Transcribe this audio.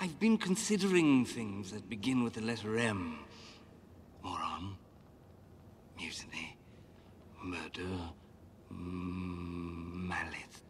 I've been considering things that begin with the letter M. Moron. Mutiny. Murder. Mallet.